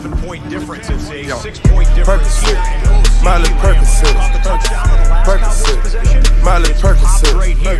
seven point difference. It's a Yo. six point difference. Percocet, Miley Percocet, Percocet, Miley Percocet,